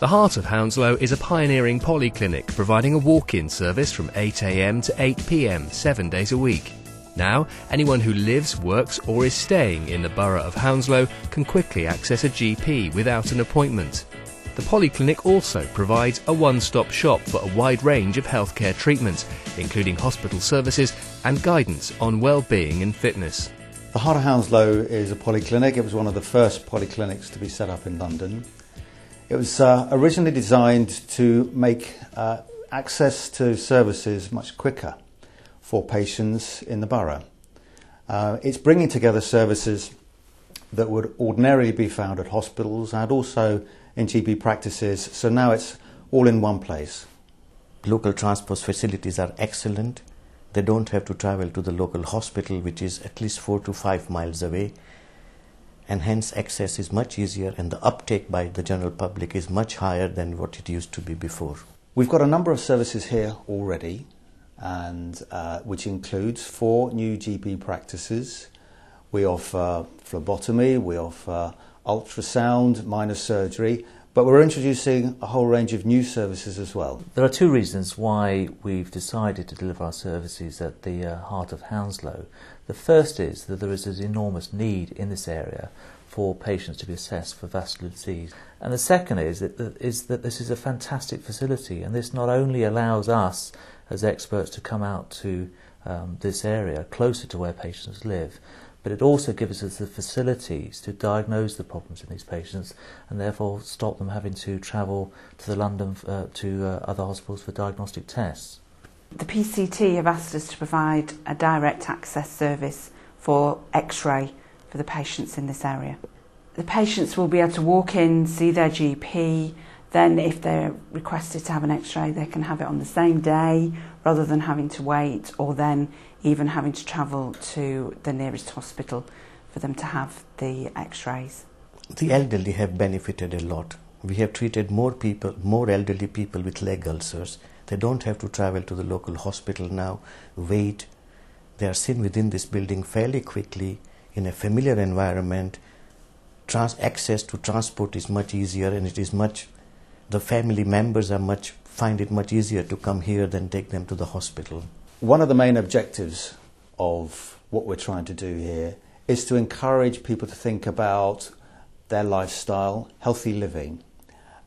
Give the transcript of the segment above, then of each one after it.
The heart of Hounslow is a pioneering polyclinic providing a walk-in service from 8am to 8pm, seven days a week. Now, anyone who lives, works or is staying in the borough of Hounslow can quickly access a GP without an appointment. The polyclinic also provides a one-stop shop for a wide range of healthcare treatments, including hospital services and guidance on well-being and fitness. The Heart of Hounslow is a polyclinic. It was one of the first polyclinics to be set up in London. It was uh, originally designed to make uh, access to services much quicker for patients in the borough. Uh, it's bringing together services that would ordinarily be found at hospitals and also in GP practices, so now it's all in one place. Local transport facilities are excellent. They don't have to travel to the local hospital, which is at least four to five miles away, and hence access is much easier and the uptake by the general public is much higher than what it used to be before. We've got a number of services here already and uh, which includes four new GP practices. We offer phlebotomy, we offer ultrasound, minor surgery, but we're introducing a whole range of new services as well. There are two reasons why we've decided to deliver our services at the uh, heart of Hounslow. The first is that there is an enormous need in this area for patients to be assessed for vascular disease. And the second is that, is that this is a fantastic facility, and this not only allows us as experts to come out to um, this area closer to where patients live, but it also gives us the facilities to diagnose the problems in these patients and therefore stop them having to travel to the London uh, to uh, other hospitals for diagnostic tests. The PCT have asked us to provide a direct access service for x-ray for the patients in this area. The patients will be able to walk in, see their GP, then if they're requested to have an x-ray they can have it on the same day rather than having to wait or then even having to travel to the nearest hospital for them to have the x-rays. The elderly have benefited a lot. We have treated more people, more elderly people with leg ulcers. They don't have to travel to the local hospital now, wait. They are seen within this building fairly quickly in a familiar environment. Trans access to transport is much easier and it is much the family members are much find it much easier to come here than take them to the hospital. One of the main objectives of what we're trying to do here is to encourage people to think about their lifestyle, healthy living.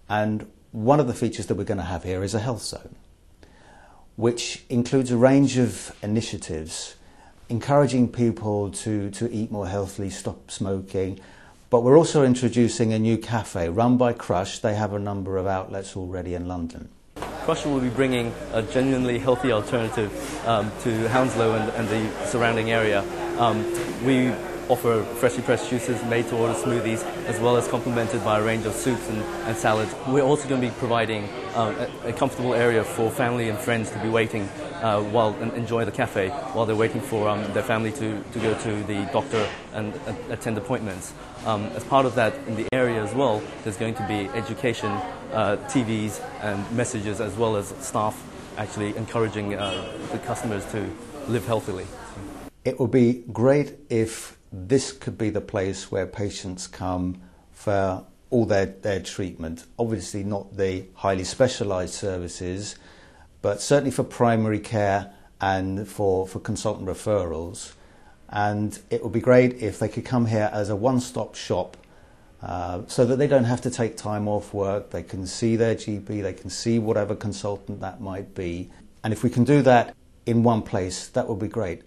And one of the features that we're going to have here is a health zone, which includes a range of initiatives encouraging people to, to eat more healthily, stop smoking, but we're also introducing a new cafe run by Crussh. They have a number of outlets already in London. Crussh will be bringing a genuinely healthy alternative um, to Hounslow and, and, the surrounding area. Um, we offer freshly pressed juices, made to order smoothies, as well as complemented by a range of soups and, and salads. We're also going to be providing um, a, a, comfortable area for family and friends to be waiting uh, while and enjoy the cafe while they're waiting for um, their family to, to go to the doctor and uh, attend appointments. Um, as part of that, in the area as well, there's going to be education, uh, TVs, and messages, as well as staff actually encouraging uh, the customers to live healthily. It would be great if this could be the place where patients come for all their, their treatment. Obviously, not the highly specialised services, but certainly for primary care and for, for consultant referrals. And it would be great if they could come here as a one stop shop uh, so that they don't have to take time off work. They can see their GP, they can see whatever consultant that might be. And if we can do that in one place, that would be great.